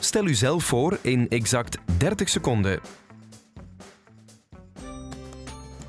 Stel u zelf voor in exact 30 seconden.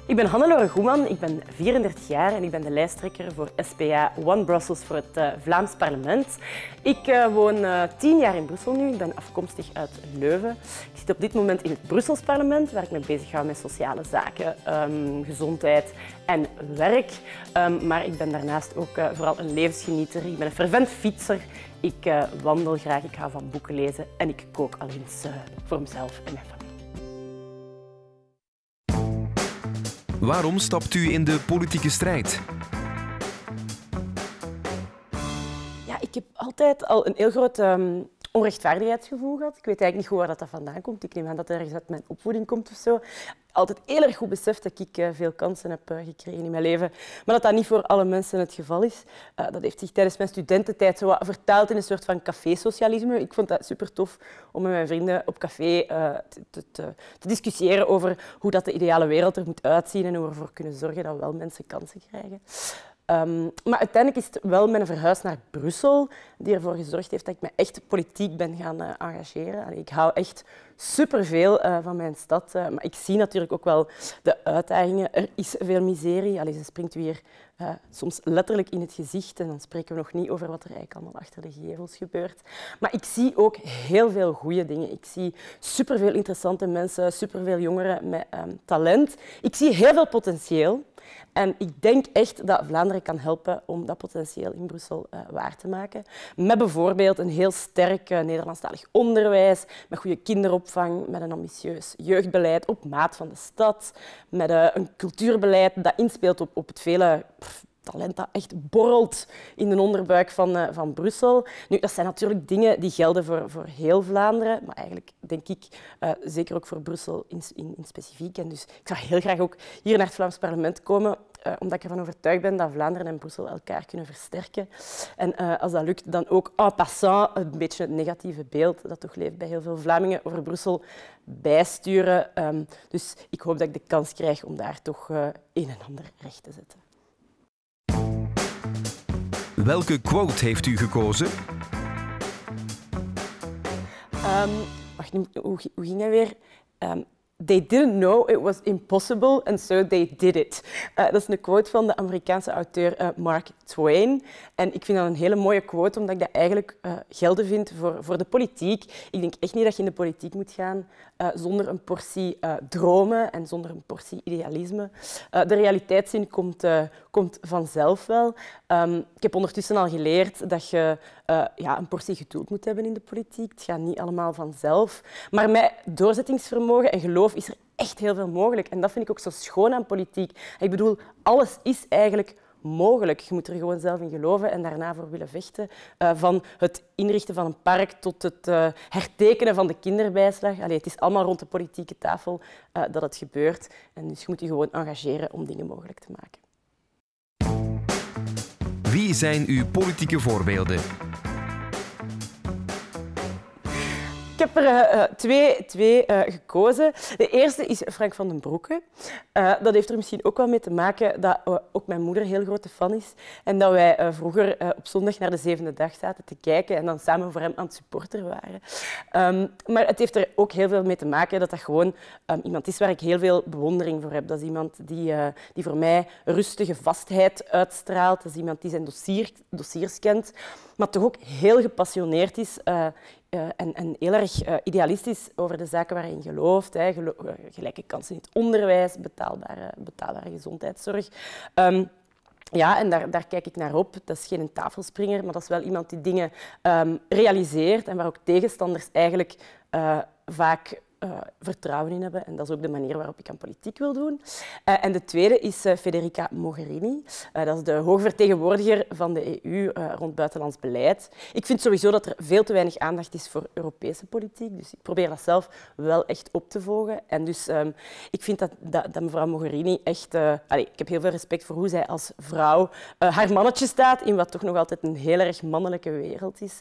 Ik ben Hannelore Goeman, ik ben 34 jaar en ik ben de lijsttrekker voor SPA One Brussels voor het uh, Vlaams parlement. Ik uh, woon uh, 10 jaar in Brussel nu, ik ben afkomstig uit Leuven. Ik zit op dit moment in het Brussels parlement, waar ik me bezig hou met sociale zaken, um, gezondheid en werk. Um, maar ik ben daarnaast ook vooral een levensgenieter. Ik ben een fervent fietser. Ik wandel graag, ik hou van boeken lezen en ik kook al eens voor mezelf en mijn familie. Waarom stapt u in de politieke strijd? Ja, ik heb altijd al een heel groot um, onrechtvaardigheidsgevoel gehad. Ik weet eigenlijk niet goed waar dat vandaan komt. Ik neem aan dat het ergens uit mijn opvoeding komt of zo. Altijd heel erg goed beseft dat ik uh, veel kansen heb uh, gekregen in mijn leven. Maar dat dat niet voor alle mensen het geval is. Uh, dat heeft zich tijdens mijn studententijd zo vertaald in een soort van café-socialisme. Ik vond dat super tof om met mijn vrienden op café te, te, te, discussiëren over hoe dat de ideale wereld er moet uitzien en hoe we ervoor kunnen zorgen dat wel mensen kansen krijgen. Um, maar uiteindelijk is het wel mijn verhuis naar Brussel die ervoor gezorgd heeft dat ik me echt politiek ben gaan uh, engageren. Ik hou echt superveel uh, van mijn stad, uh, maar ik zie natuurlijk ook wel de uitdagingen. Er is veel miserie. Allee, ze springt weer soms letterlijk in het gezicht en dan spreken we nog niet over wat er eigenlijk allemaal achter de gevels gebeurt. Maar ik zie ook heel veel goede dingen. Ik zie superveel interessante mensen, superveel jongeren met um, talent. Ik zie heel veel potentieel. En ik denk echt dat Vlaanderen kan helpen om dat potentieel in Brussel uh, waar te maken. Met bijvoorbeeld een heel sterk uh, Nederlandstalig onderwijs, met goede kinderopvang, met een ambitieus jeugdbeleid op maat van de stad, met uh, een cultuurbeleid dat inspeelt op, op het vele talent dat echt borrelt in de onderbuik van, uh, van Brussel. Nu, dat zijn natuurlijk dingen die gelden voor, voor heel Vlaanderen, maar eigenlijk denk ik uh, zeker ook voor Brussel in, in, specifiek. En dus ik zou heel graag ook hier naar het Vlaams parlement komen, uh, omdat ik ervan overtuigd ben dat Vlaanderen en Brussel elkaar kunnen versterken. En als dat lukt, dan ook en passant een beetje het negatieve beeld dat toch leeft bij heel veel Vlamingen over Brussel bijsturen. Um, dus ik hoop dat ik de kans krijg om daar toch een en ander recht te zetten. Welke quote heeft u gekozen? Um, wacht, hoe, hoe ging hij weer? Um, They didn't know it was impossible and so they did it. Uh, dat is een quote van de Amerikaanse auteur uh, Mark Twain. En ik vind dat een hele mooie quote, omdat ik dat eigenlijk uh, gelden vind voor, voor de politiek. Ik denk echt niet dat je in de politiek moet gaan zonder een portie dromen en zonder een portie idealisme. de realiteitszin komt, komt vanzelf wel. Um, ik heb ondertussen al geleerd dat je ja, een portie geduld moet hebben in de politiek. Het gaat niet allemaal vanzelf. Maar met doorzettingsvermogen en geloof is er echt heel veel mogelijk. En dat vind ik ook zo schoon aan politiek. Ik bedoel, alles is eigenlijk mogelijk. Je moet er gewoon zelf in geloven en daarna voor willen vechten. Uh, van het inrichten van een park tot het uh, hertekenen van de kinderbijslag. Allee, het is allemaal rond de politieke tafel uh, dat het gebeurt. En dus je moet je gewoon engageren om dingen mogelijk te maken. Wie zijn uw politieke voorbeelden? Heb er uh, twee, twee uh, gekozen. De eerste is Frank van den Broeke. Dat heeft er misschien ook wel mee te maken dat ook mijn moeder heel grote fan is. En dat wij vroeger op zondag naar de zevende dag zaten te kijken en dan samen voor hem aan het supporter waren. Um, maar het heeft er ook heel veel mee te maken dat dat gewoon um, iemand is waar ik heel veel bewondering voor heb. Dat is iemand die, die voor mij rustige vastheid uitstraalt. Dat is iemand die zijn dossier, dossiers kent, maar toch ook heel gepassioneerd is uh, en, en, heel erg uh, idealistisch over de zaken waar hij in gelooft. Hè. Uh, gelijke kansen in het onderwijs, betaalbare, betaalbare gezondheidszorg. Um, ja, en daar, daar, kijk ik naar op. Dat is geen tafelspringer, maar dat is wel iemand die dingen um, realiseert en waar ook tegenstanders eigenlijk vaak uh, vertrouwen in hebben. En dat is ook de manier waarop ik aan politiek wil doen. Uh, en de tweede is uh, Federica Mogherini. dat is de hoogvertegenwoordiger van de EU rond buitenlands beleid. Ik vind sowieso dat er veel te weinig aandacht is voor Europese politiek. Dus ik probeer dat zelf wel echt op te volgen. En dus um, ik vind dat, dat, dat, mevrouw Mogherini echt... Allez, ik heb heel veel respect voor hoe zij als vrouw haar mannetje staat in wat toch nog altijd een heel erg mannelijke wereld is.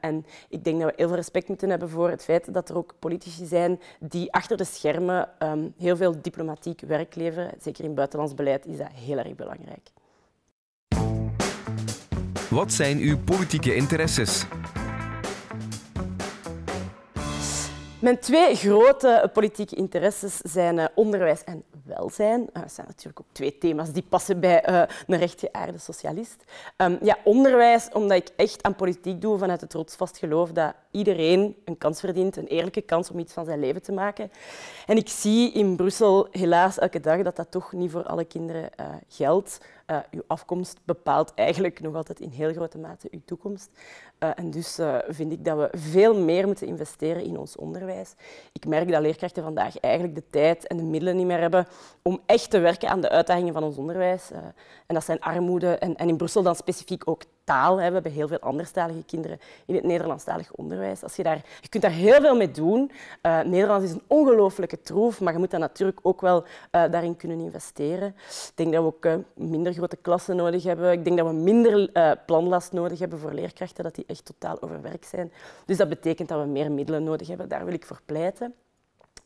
en ik denk dat we heel veel respect moeten hebben voor het feit dat er ook politici zijn zijn die achter de schermen um, heel veel diplomatiek werk leveren. Zeker in buitenlands beleid is dat heel erg belangrijk. Wat zijn uw politieke interesses? Mijn twee grote politieke interesses zijn uh, onderwijs en welzijn. Dat zijn natuurlijk ook twee thema's die passen bij uh, een rechtgeaarde socialist. Um, ja, onderwijs, omdat ik echt aan politiek doe vanuit het rotsvast geloof dat iedereen een kans verdient, een eerlijke kans om iets van zijn leven te maken. En ik zie in Brussel helaas elke dag dat dat toch niet voor alle kinderen geldt. Uh, uw afkomst bepaalt eigenlijk nog altijd in heel grote mate uw toekomst. Uh, en dus uh, vind ik dat we veel meer moeten investeren in ons onderwijs. Ik merk dat leerkrachten vandaag eigenlijk de tijd en de middelen niet meer hebben om echt te werken aan de uitdagingen van ons onderwijs. en dat zijn armoede en, en in Brussel dan specifiek ook taal. We hebben heel veel anderstalige kinderen in het Nederlandstalig onderwijs. Als je, daar, je kunt daar heel veel mee doen. Uh, Nederlands is een ongelooflijke troef, maar je moet dan natuurlijk ook wel uh, daarin kunnen investeren. Ik denk dat we ook uh, minder grote klassen nodig hebben. Ik denk dat we minder planlast nodig hebben voor leerkrachten, dat die echt totaal overwerkt zijn. Dus dat betekent dat we meer middelen nodig hebben. Daar wil ik voor pleiten.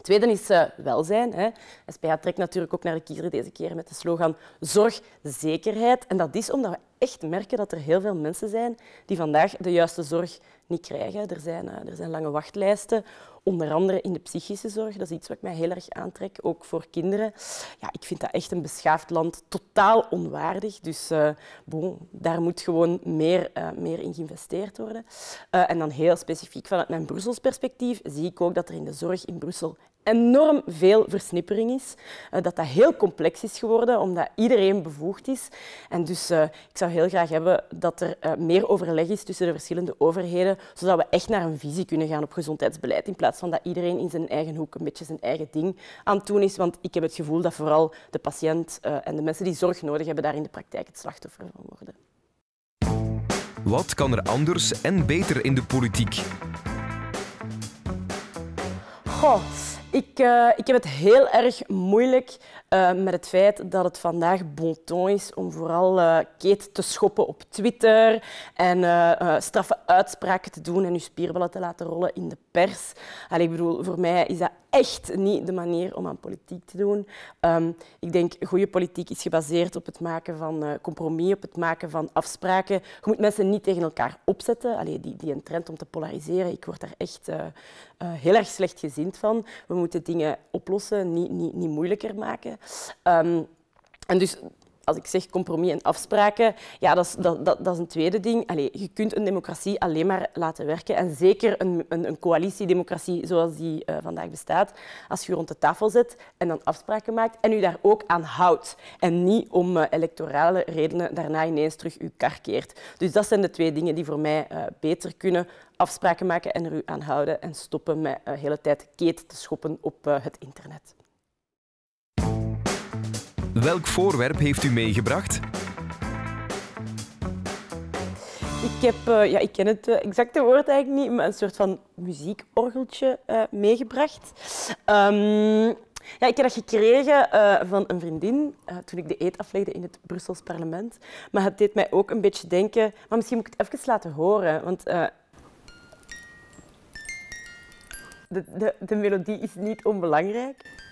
Tweede is uh, welzijn. Hè. SPH trekt natuurlijk ook naar de kiezer deze keer met de slogan zorgzekerheid. En dat is omdat we echt merken dat er heel veel mensen zijn die vandaag de juiste zorg niet krijgen. Er zijn, uh, er zijn lange wachtlijsten, onder andere in de psychische zorg. Dat is iets wat ik mij heel erg aantrek, ook voor kinderen. Ja, ik vind dat echt een beschaafd land totaal onwaardig. Dus uh, daar moet gewoon meer, uh, meer in geïnvesteerd worden. en dan heel specifiek vanuit mijn Brussels perspectief zie ik ook dat er in de zorg in Brussel enorm veel versnippering is. Uh, dat dat heel complex is geworden, omdat iedereen bevoegd is. En dus uh, ik zou heel graag hebben dat er uh, meer overleg is tussen de verschillende overheden, zodat we echt naar een visie kunnen gaan op gezondheidsbeleid, in plaats van dat iedereen in zijn eigen hoek een beetje zijn eigen ding aan het doen is. Want ik heb het gevoel dat vooral de patiënt en de mensen die zorg nodig hebben, daar in de praktijk het slachtoffer van worden. Wat kan er anders en beter in de politiek? Goh. Ik, uh, ik heb het heel erg moeilijk uh, met het feit dat het vandaag bon ton is om vooral uh, Kate te schoppen op Twitter en straffe uitspraken te doen en je spierballen te laten rollen in de pers. Allee, ik bedoel, voor mij is dat echt niet de manier om aan politiek te doen. Um, ik denk, goede politiek is gebaseerd op het maken van uh, compromis, op het maken van afspraken. Je moet mensen niet tegen elkaar opzetten. Allee, die, die een trend om te polariseren, ik word daar echt uh, uh, heel erg slecht gezind van. We moeten dingen oplossen, niet, niet, niet moeilijker maken. Um, en dus als ik zeg compromis en afspraken, ja, dat, is, dat, dat, is een tweede ding. Allee, je kunt een democratie alleen maar laten werken. En zeker een, een, een coalitiedemocratie zoals die uh, vandaag bestaat, als je rond de tafel zit en dan afspraken maakt en u daar ook aan houdt. En niet om uh, electorale redenen daarna ineens terug uw kar keert. Dus dat zijn de twee dingen die voor mij uh, beter kunnen. Afspraken maken en er u aan houden en stoppen met de hele tijd keet te schoppen op het internet. Welk voorwerp heeft u meegebracht? Ik, heb, uh, ja, ik ken het uh, exacte woord eigenlijk niet, maar een soort van muziekorgeltje uh, meegebracht. Um, ja, ik heb dat gekregen van een vriendin toen ik de eet aflegde in het Brussels parlement. Maar het deed mij ook een beetje denken... Maar misschien moet ik het even laten horen, want... De, de, de melodie is niet onbelangrijk.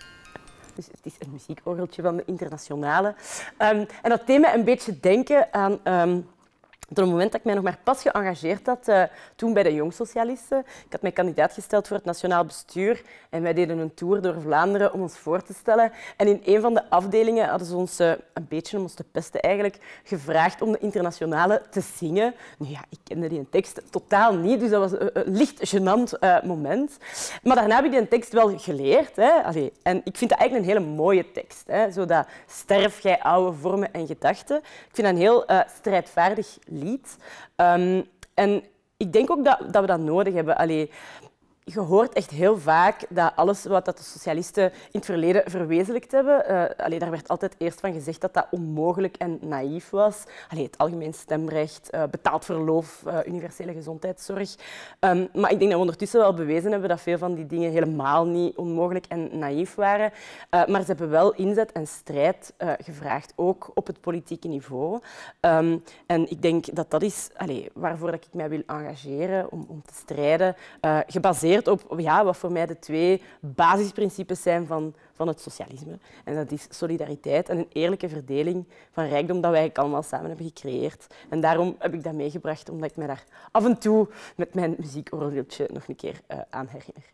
Dus het is een muziekorgeltje van de internationale. Um, en dat deed me een beetje denken aan um, op het moment dat ik mij nog maar pas geëngageerd had, uh, toen bij de Jongsocialisten. Ik had mij kandidaat gesteld voor het nationaal bestuur en wij deden een tour door Vlaanderen om ons voor te stellen. En in een van de afdelingen hadden ze ons, uh, een beetje om ons te pesten eigenlijk, gevraagd om de internationale te zingen. Nu ja, ik kende die tekst totaal niet, dus dat was een, licht gênant uh, moment. Maar daarna heb ik die tekst wel geleerd. Hè. Allee, en ik vind dat eigenlijk een hele mooie tekst. Hè. Zo dat sterf gij oude vormen en gedachten. Ik vind dat een heel strijdvaardig Um, en ik denk ook dat, dat we dat nodig hebben. Allee, je hoort echt heel vaak dat alles wat de socialisten in het verleden verwezenlijkt hebben, uh, daar werd altijd eerst van gezegd dat dat onmogelijk en naïef was. Allee, het algemeen stemrecht, uh, betaald verlof, uh, universele gezondheidszorg. Um, maar ik denk dat we ondertussen wel bewezen hebben dat veel van die dingen helemaal niet onmogelijk en naïef waren. maar ze hebben wel inzet en strijd gevraagd, ook op het politieke niveau. Um, en ik denk dat dat is allee, waarvoor ik mij wil engageren, om, om te strijden, gebaseerd op ja, wat voor mij de twee basisprincipes zijn van, van het socialisme. En dat is solidariteit en een eerlijke verdeling van rijkdom dat wij allemaal samen hebben gecreëerd. En daarom heb ik dat meegebracht, omdat ik me daar af en toe met mijn muziekorgeltje nog een keer uh, aan herinner.